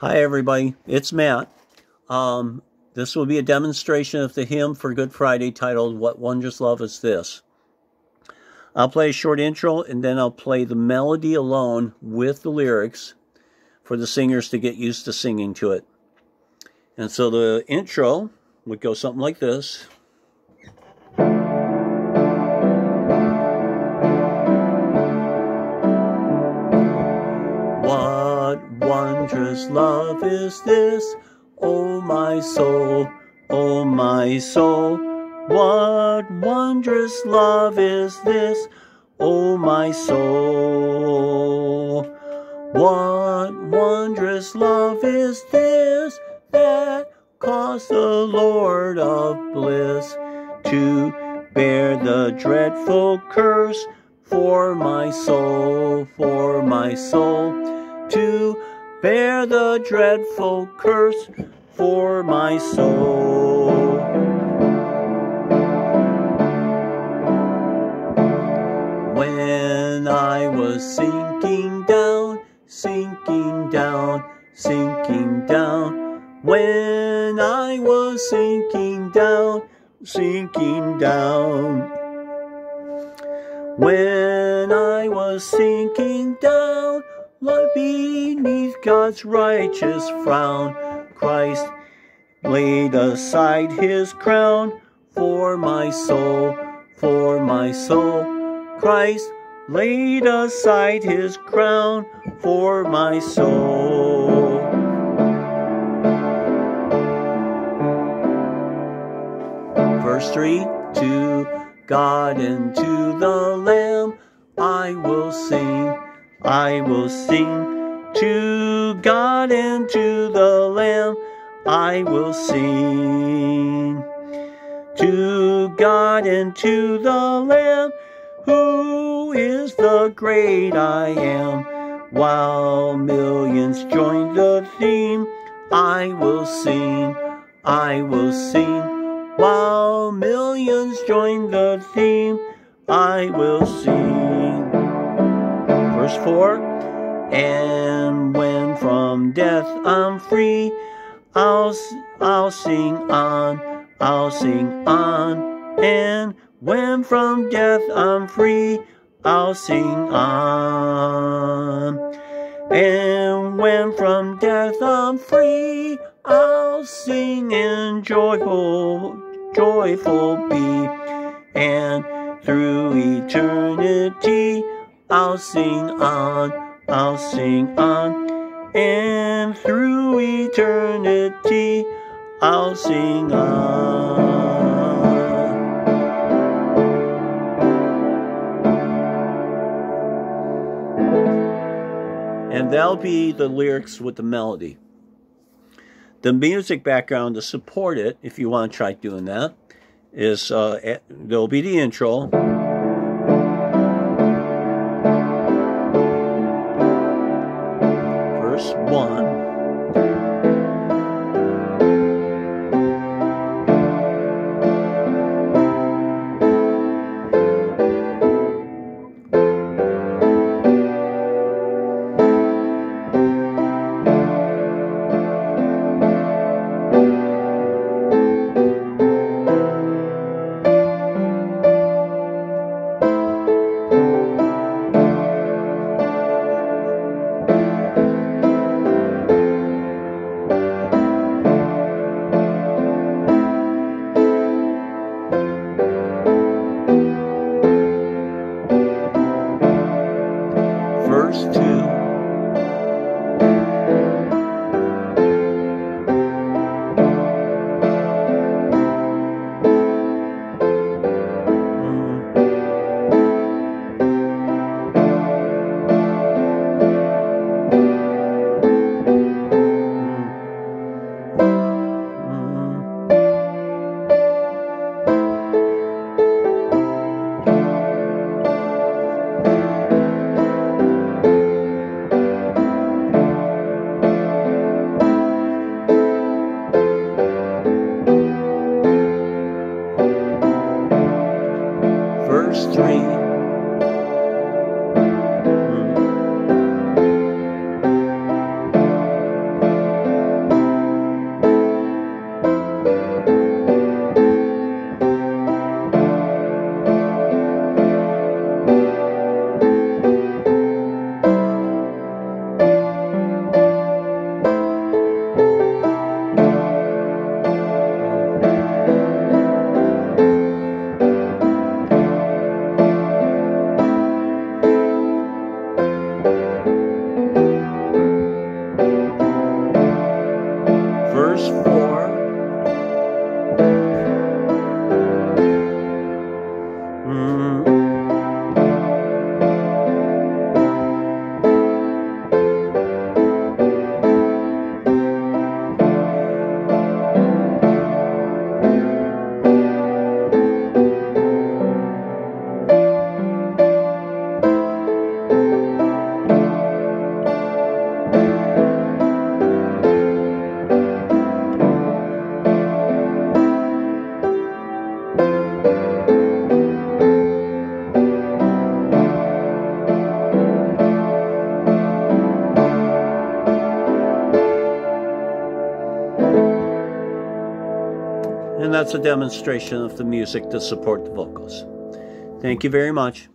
Hi, everybody. It's Matt. Um, this will be a demonstration of the hymn for Good Friday titled What Wondrous Love Is This? I'll play a short intro and then I'll play the melody alone with the lyrics for the singers to get used to singing to it. And so the intro would go something like this. Wondrous love is this, O my soul, O my soul. What wondrous love is this, O my soul. What wondrous love is this that caused the Lord of bliss to bear the dreadful curse for my soul, for my soul, to bear the dreadful curse for my soul. When I was sinking down, sinking down, sinking down, when I was sinking down, sinking down, when I was sinking down, beneath God's righteous frown, Christ laid aside his crown for my soul, for my soul. Christ laid aside his crown for my soul. Verse 3 To God and to the Lamb I will sing I will sing to God and to the Lamb. I will sing to God and to the Lamb, who is the great I am. While millions join the theme, I will sing, I will sing. While millions join the theme, I will sing verse 4 And when from death I'm free, I'll, I'll sing on, I'll sing on. And when from death I'm free, I'll sing on. And when from death I'm free, I'll sing and joyful, joyful be. And through eternity, I'll sing on, I'll sing on, and through eternity, I'll sing on. And that'll be the lyrics with the melody. The music background to support it, if you want to try doing that, is uh, there'll be the intro. Mm-hmm. And that's a demonstration of the music to support the vocals. Thank you very much.